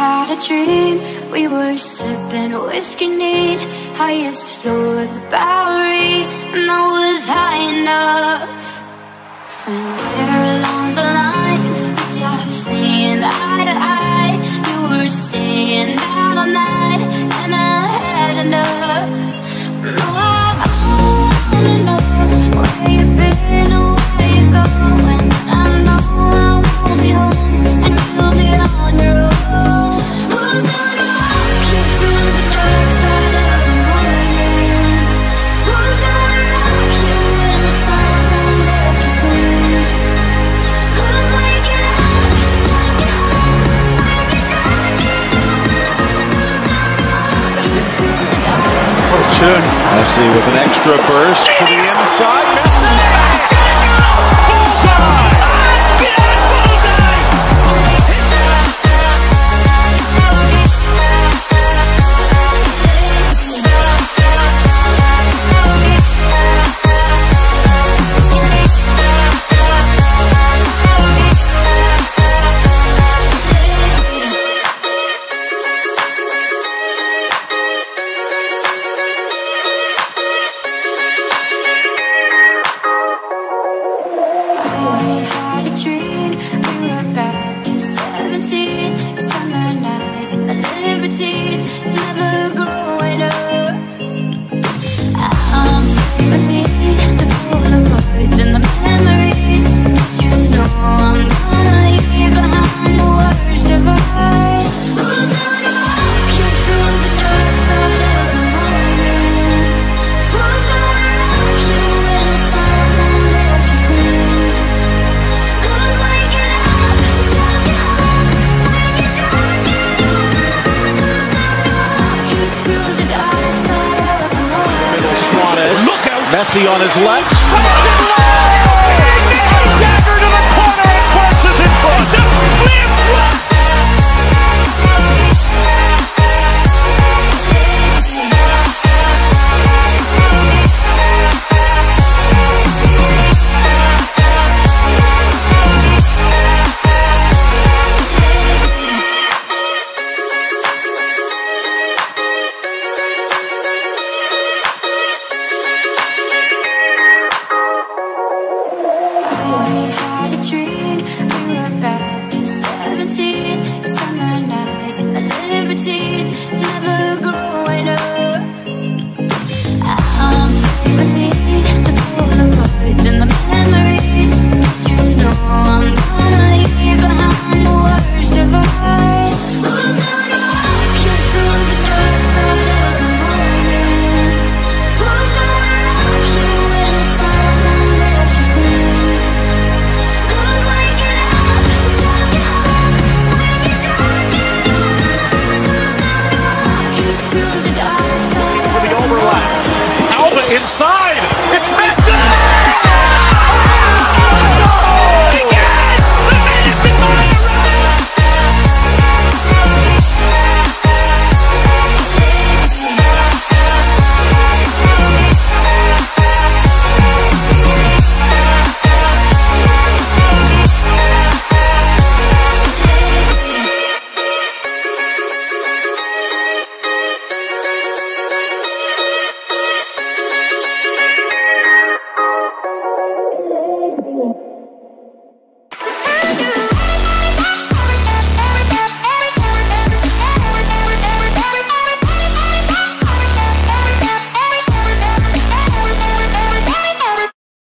had a dream. We were sipping whiskey neat Highest floor of the Bowery. soon. Messi with an extra burst to the inside. We had a dream, we were back to 17 Messi on his left. inside. It's Messi!